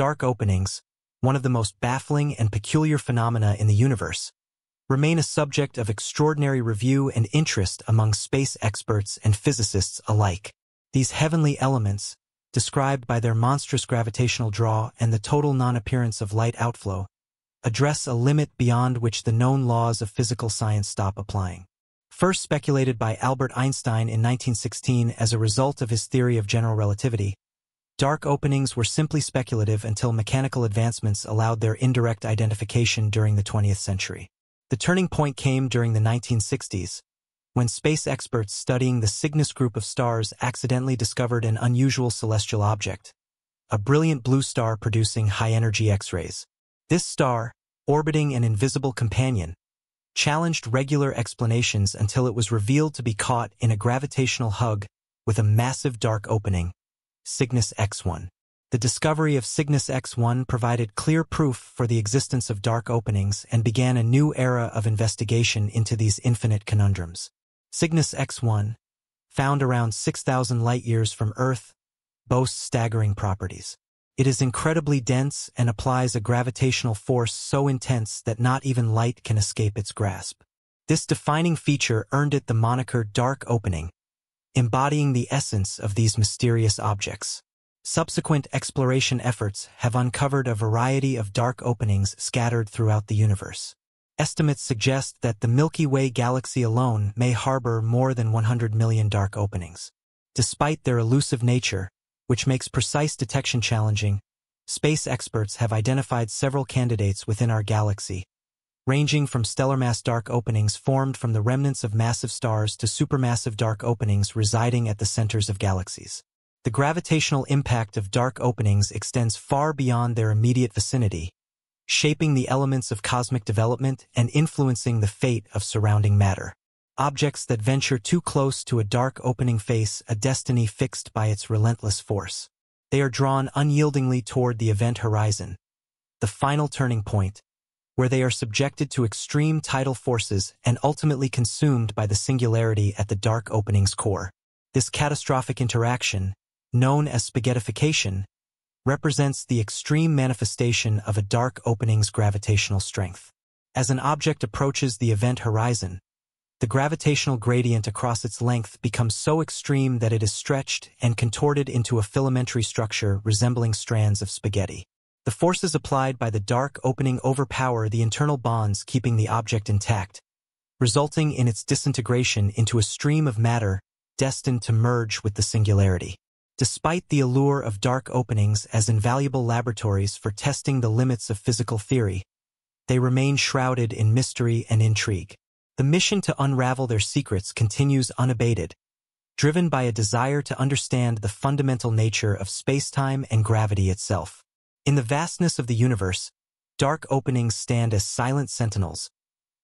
dark openings, one of the most baffling and peculiar phenomena in the universe, remain a subject of extraordinary review and interest among space experts and physicists alike. These heavenly elements, described by their monstrous gravitational draw and the total non-appearance of light outflow, address a limit beyond which the known laws of physical science stop applying. First speculated by Albert Einstein in 1916 as a result of his theory of general relativity, dark openings were simply speculative until mechanical advancements allowed their indirect identification during the 20th century. The turning point came during the 1960s, when space experts studying the Cygnus group of stars accidentally discovered an unusual celestial object, a brilliant blue star producing high-energy X-rays. This star, orbiting an invisible companion, challenged regular explanations until it was revealed to be caught in a gravitational hug with a massive dark opening, Cygnus X1. The discovery of Cygnus X1 provided clear proof for the existence of dark openings and began a new era of investigation into these infinite conundrums. Cygnus X1, found around 6,000 light-years from Earth, boasts staggering properties. It is incredibly dense and applies a gravitational force so intense that not even light can escape its grasp. This defining feature earned it the moniker Dark Opening, embodying the essence of these mysterious objects. Subsequent exploration efforts have uncovered a variety of dark openings scattered throughout the universe. Estimates suggest that the Milky Way galaxy alone may harbor more than 100 million dark openings. Despite their elusive nature, which makes precise detection challenging, space experts have identified several candidates within our galaxy, ranging from stellar mass dark openings formed from the remnants of massive stars to supermassive dark openings residing at the centers of galaxies. The gravitational impact of dark openings extends far beyond their immediate vicinity, shaping the elements of cosmic development and influencing the fate of surrounding matter. Objects that venture too close to a dark opening face a destiny fixed by its relentless force. They are drawn unyieldingly toward the event horizon, the final turning point, where they are subjected to extreme tidal forces and ultimately consumed by the singularity at the dark opening's core. This catastrophic interaction, known as spaghettification, represents the extreme manifestation of a dark opening's gravitational strength. As an object approaches the event horizon, the gravitational gradient across its length becomes so extreme that it is stretched and contorted into a filamentary structure resembling strands of spaghetti. The forces applied by the dark opening overpower the internal bonds keeping the object intact, resulting in its disintegration into a stream of matter destined to merge with the singularity. Despite the allure of dark openings as invaluable laboratories for testing the limits of physical theory, they remain shrouded in mystery and intrigue. The mission to unravel their secrets continues unabated, driven by a desire to understand the fundamental nature of spacetime and gravity itself. In the vastness of the universe, dark openings stand as silent sentinels,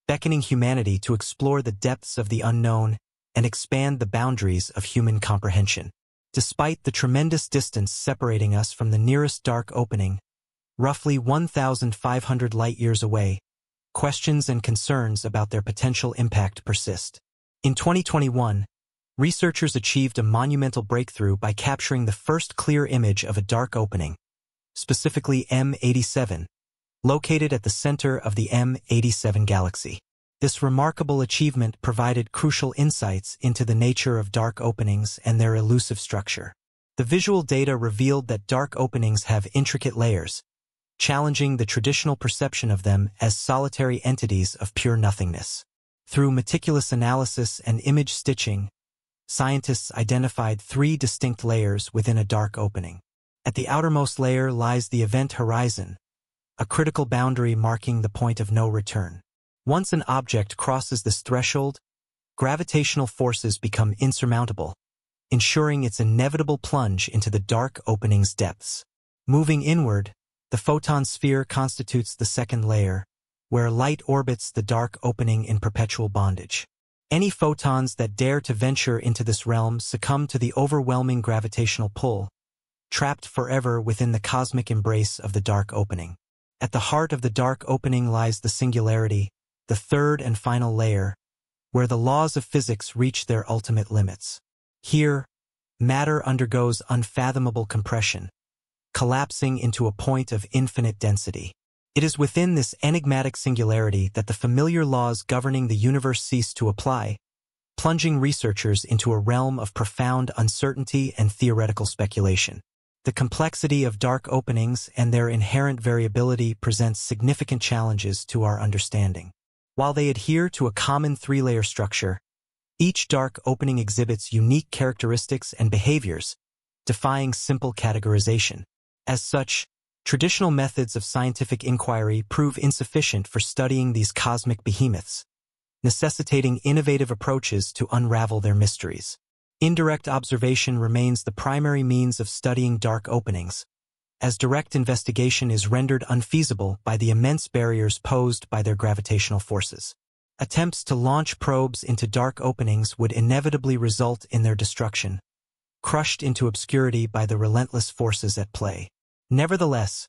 beckoning humanity to explore the depths of the unknown and expand the boundaries of human comprehension. Despite the tremendous distance separating us from the nearest dark opening, roughly 1,500 light-years away, questions and concerns about their potential impact persist. In 2021, researchers achieved a monumental breakthrough by capturing the first clear image of a dark opening, specifically M87, located at the center of the M87 galaxy. This remarkable achievement provided crucial insights into the nature of dark openings and their elusive structure. The visual data revealed that dark openings have intricate layers, challenging the traditional perception of them as solitary entities of pure nothingness. Through meticulous analysis and image stitching, scientists identified three distinct layers within a dark opening. At the outermost layer lies the event horizon, a critical boundary marking the point of no return. Once an object crosses this threshold, gravitational forces become insurmountable, ensuring its inevitable plunge into the dark opening's depths. Moving inward, the photon sphere constitutes the second layer, where light orbits the dark opening in perpetual bondage. Any photons that dare to venture into this realm succumb to the overwhelming gravitational pull, trapped forever within the cosmic embrace of the dark opening. At the heart of the dark opening lies the singularity, the third and final layer, where the laws of physics reach their ultimate limits. Here, matter undergoes unfathomable compression, collapsing into a point of infinite density. It is within this enigmatic singularity that the familiar laws governing the universe cease to apply, plunging researchers into a realm of profound uncertainty and theoretical speculation. The complexity of dark openings and their inherent variability presents significant challenges to our understanding. While they adhere to a common three-layer structure, each dark opening exhibits unique characteristics and behaviors, defying simple categorization. As such, traditional methods of scientific inquiry prove insufficient for studying these cosmic behemoths, necessitating innovative approaches to unravel their mysteries. Indirect observation remains the primary means of studying dark openings, as direct investigation is rendered unfeasible by the immense barriers posed by their gravitational forces. Attempts to launch probes into dark openings would inevitably result in their destruction, crushed into obscurity by the relentless forces at play. Nevertheless,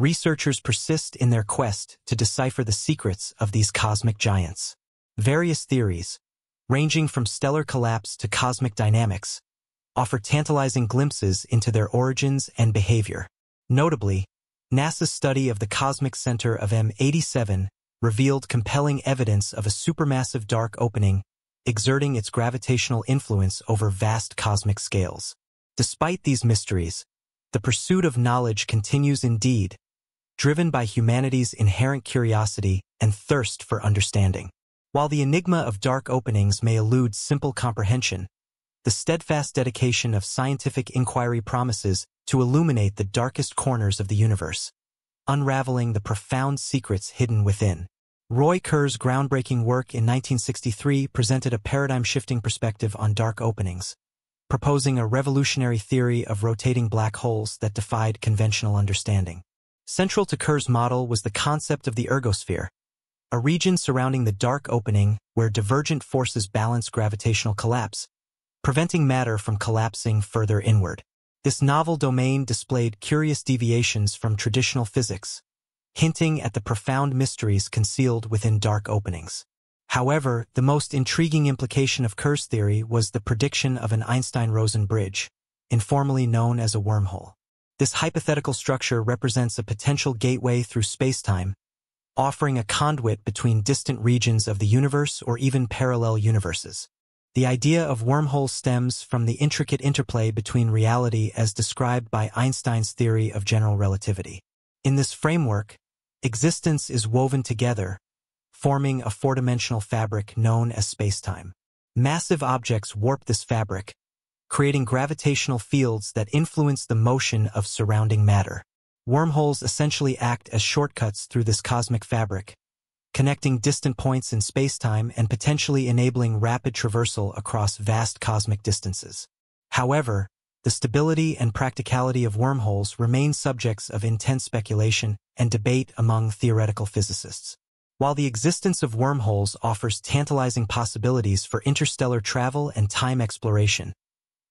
researchers persist in their quest to decipher the secrets of these cosmic giants. Various theories, ranging from stellar collapse to cosmic dynamics, offer tantalizing glimpses into their origins and behavior. Notably, NASA's study of the cosmic center of M87 revealed compelling evidence of a supermassive dark opening exerting its gravitational influence over vast cosmic scales. Despite these mysteries, the pursuit of knowledge continues indeed, driven by humanity's inherent curiosity and thirst for understanding. While the enigma of dark openings may elude simple comprehension, the steadfast dedication of scientific inquiry promises to illuminate the darkest corners of the universe, unraveling the profound secrets hidden within. Roy Kerr's groundbreaking work in 1963 presented a paradigm-shifting perspective on dark openings, proposing a revolutionary theory of rotating black holes that defied conventional understanding. Central to Kerr's model was the concept of the ergosphere, a region surrounding the dark opening where divergent forces balance gravitational collapse, preventing matter from collapsing further inward. This novel domain displayed curious deviations from traditional physics, hinting at the profound mysteries concealed within dark openings. However, the most intriguing implication of Kerr's theory was the prediction of an Einstein-Rosen bridge, informally known as a wormhole. This hypothetical structure represents a potential gateway through spacetime, offering a conduit between distant regions of the universe or even parallel universes. The idea of wormholes stems from the intricate interplay between reality as described by Einstein's theory of general relativity. In this framework, existence is woven together, forming a four-dimensional fabric known as spacetime. Massive objects warp this fabric, creating gravitational fields that influence the motion of surrounding matter. Wormholes essentially act as shortcuts through this cosmic fabric, connecting distant points in spacetime and potentially enabling rapid traversal across vast cosmic distances. However, the stability and practicality of wormholes remain subjects of intense speculation and debate among theoretical physicists. While the existence of wormholes offers tantalizing possibilities for interstellar travel and time exploration,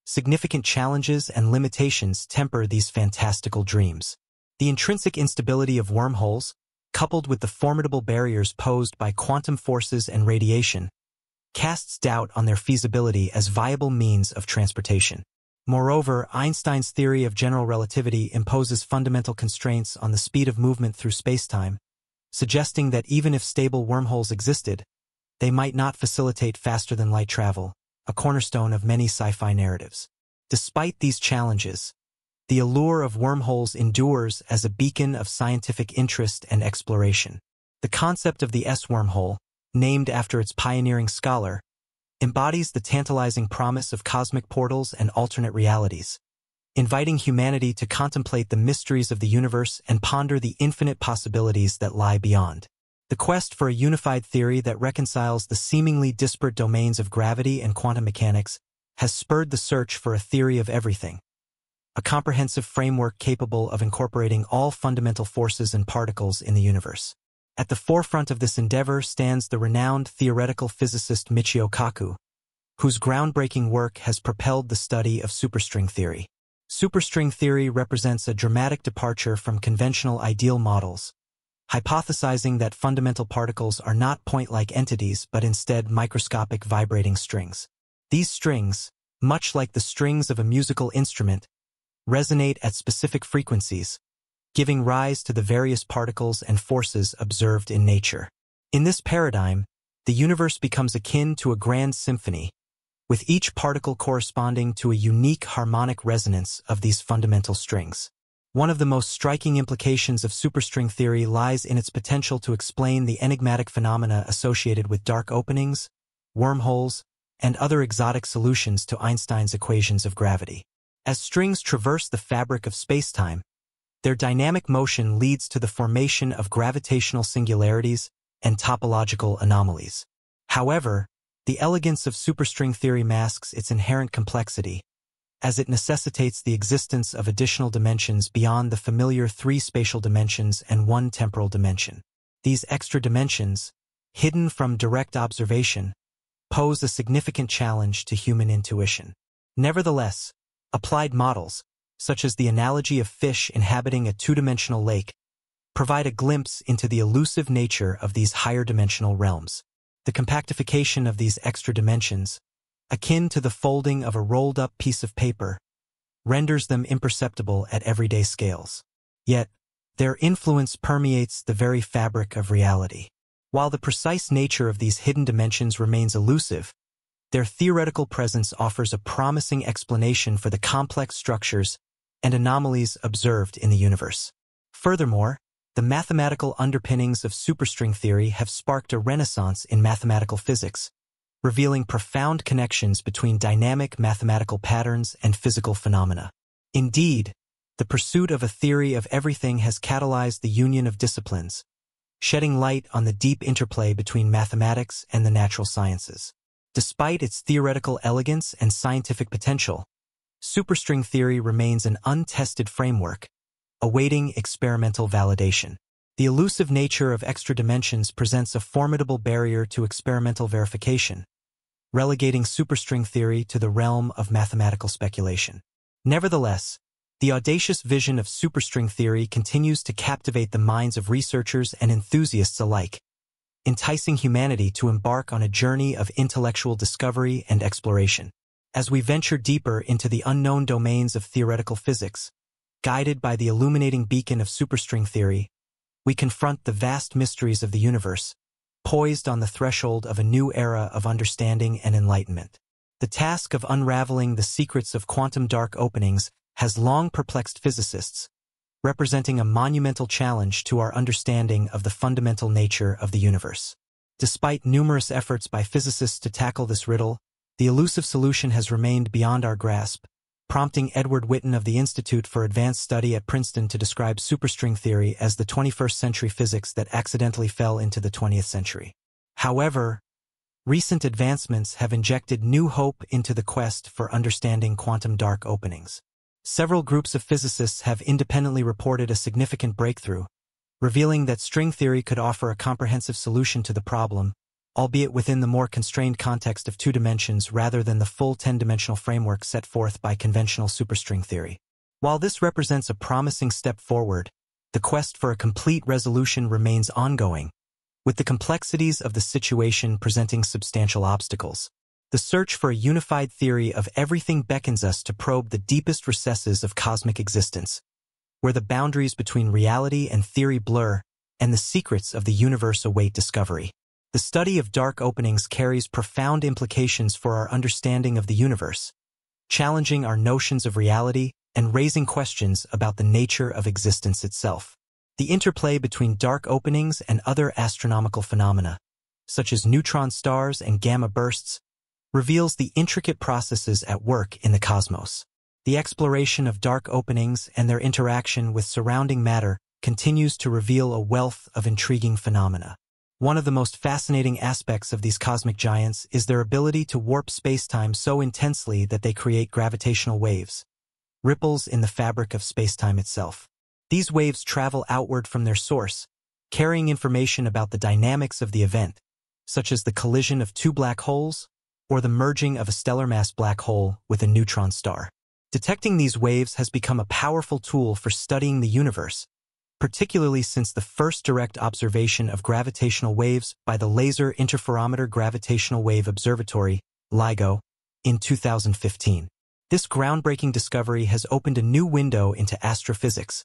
significant challenges and limitations temper these fantastical dreams. The intrinsic instability of wormholes, coupled with the formidable barriers posed by quantum forces and radiation, casts doubt on their feasibility as viable means of transportation. Moreover, Einstein's theory of general relativity imposes fundamental constraints on the speed of movement through spacetime, suggesting that even if stable wormholes existed, they might not facilitate faster-than-light travel, a cornerstone of many sci-fi narratives. Despite these challenges, the allure of wormholes endures as a beacon of scientific interest and exploration. The concept of the S-wormhole, named after its pioneering scholar, embodies the tantalizing promise of cosmic portals and alternate realities, inviting humanity to contemplate the mysteries of the universe and ponder the infinite possibilities that lie beyond. The quest for a unified theory that reconciles the seemingly disparate domains of gravity and quantum mechanics has spurred the search for a theory of everything, a comprehensive framework capable of incorporating all fundamental forces and particles in the universe. At the forefront of this endeavor stands the renowned theoretical physicist Michio Kaku, whose groundbreaking work has propelled the study of superstring theory. Superstring theory represents a dramatic departure from conventional ideal models, hypothesizing that fundamental particles are not point-like entities but instead microscopic vibrating strings. These strings, much like the strings of a musical instrument, resonate at specific frequencies, giving rise to the various particles and forces observed in nature. In this paradigm, the universe becomes akin to a grand symphony, with each particle corresponding to a unique harmonic resonance of these fundamental strings. One of the most striking implications of superstring theory lies in its potential to explain the enigmatic phenomena associated with dark openings, wormholes, and other exotic solutions to Einstein's equations of gravity. As strings traverse the fabric of spacetime, their dynamic motion leads to the formation of gravitational singularities and topological anomalies. However, the elegance of superstring theory masks its inherent complexity, as it necessitates the existence of additional dimensions beyond the familiar three spatial dimensions and one temporal dimension. These extra dimensions, hidden from direct observation, pose a significant challenge to human intuition. Nevertheless, applied models, such as the analogy of fish inhabiting a two-dimensional lake, provide a glimpse into the elusive nature of these higher dimensional realms. The compactification of these extra dimensions, akin to the folding of a rolled-up piece of paper, renders them imperceptible at everyday scales. Yet, their influence permeates the very fabric of reality. While the precise nature of these hidden dimensions remains elusive, their theoretical presence offers a promising explanation for the complex structures and anomalies observed in the universe. Furthermore, the mathematical underpinnings of superstring theory have sparked a renaissance in mathematical physics, revealing profound connections between dynamic mathematical patterns and physical phenomena. Indeed, the pursuit of a theory of everything has catalyzed the union of disciplines, shedding light on the deep interplay between mathematics and the natural sciences. Despite its theoretical elegance and scientific potential, superstring theory remains an untested framework, awaiting experimental validation. The elusive nature of extra dimensions presents a formidable barrier to experimental verification, relegating superstring theory to the realm of mathematical speculation. Nevertheless, the audacious vision of superstring theory continues to captivate the minds of researchers and enthusiasts alike, enticing humanity to embark on a journey of intellectual discovery and exploration. As we venture deeper into the unknown domains of theoretical physics, Guided by the illuminating beacon of superstring theory, we confront the vast mysteries of the universe, poised on the threshold of a new era of understanding and enlightenment. The task of unraveling the secrets of quantum dark openings has long perplexed physicists, representing a monumental challenge to our understanding of the fundamental nature of the universe. Despite numerous efforts by physicists to tackle this riddle, the elusive solution has remained beyond our grasp, prompting Edward Witten of the Institute for Advanced Study at Princeton to describe superstring theory as the 21st century physics that accidentally fell into the 20th century. However, recent advancements have injected new hope into the quest for understanding quantum dark openings. Several groups of physicists have independently reported a significant breakthrough, revealing that string theory could offer a comprehensive solution to the problem, albeit within the more constrained context of two dimensions rather than the full 10-dimensional framework set forth by conventional superstring theory. While this represents a promising step forward, the quest for a complete resolution remains ongoing, with the complexities of the situation presenting substantial obstacles. The search for a unified theory of everything beckons us to probe the deepest recesses of cosmic existence, where the boundaries between reality and theory blur and the secrets of the universe await discovery. The study of dark openings carries profound implications for our understanding of the universe, challenging our notions of reality and raising questions about the nature of existence itself. The interplay between dark openings and other astronomical phenomena, such as neutron stars and gamma bursts, reveals the intricate processes at work in the cosmos. The exploration of dark openings and their interaction with surrounding matter continues to reveal a wealth of intriguing phenomena. One of the most fascinating aspects of these cosmic giants is their ability to warp spacetime so intensely that they create gravitational waves, ripples in the fabric of spacetime itself. These waves travel outward from their source, carrying information about the dynamics of the event, such as the collision of two black holes or the merging of a stellar mass black hole with a neutron star. Detecting these waves has become a powerful tool for studying the universe, particularly since the first direct observation of gravitational waves by the Laser Interferometer Gravitational Wave Observatory, LIGO, in 2015. This groundbreaking discovery has opened a new window into astrophysics,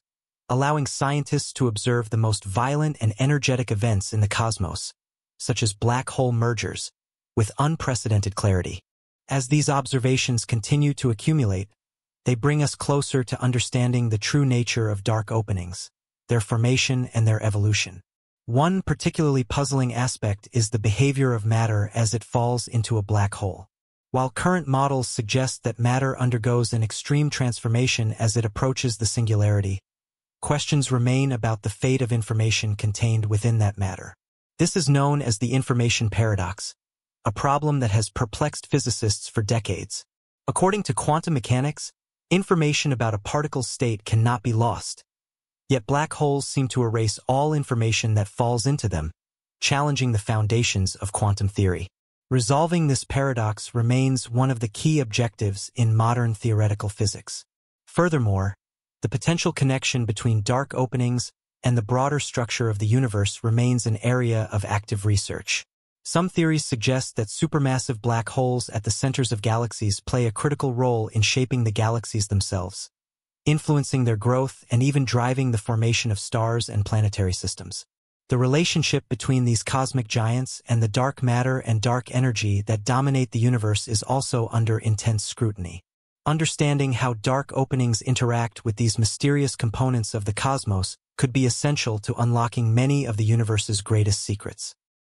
allowing scientists to observe the most violent and energetic events in the cosmos, such as black hole mergers, with unprecedented clarity. As these observations continue to accumulate, they bring us closer to understanding the true nature of dark openings, their formation and their evolution. One particularly puzzling aspect is the behavior of matter as it falls into a black hole. While current models suggest that matter undergoes an extreme transformation as it approaches the singularity, questions remain about the fate of information contained within that matter. This is known as the information paradox, a problem that has perplexed physicists for decades. According to quantum mechanics, information about a particle's state cannot be lost. Yet black holes seem to erase all information that falls into them, challenging the foundations of quantum theory. Resolving this paradox remains one of the key objectives in modern theoretical physics. Furthermore, the potential connection between dark openings and the broader structure of the universe remains an area of active research. Some theories suggest that supermassive black holes at the centers of galaxies play a critical role in shaping the galaxies themselves, influencing their growth and even driving the formation of stars and planetary systems. The relationship between these cosmic giants and the dark matter and dark energy that dominate the universe is also under intense scrutiny. Understanding how dark openings interact with these mysterious components of the cosmos could be essential to unlocking many of the universe's greatest secrets.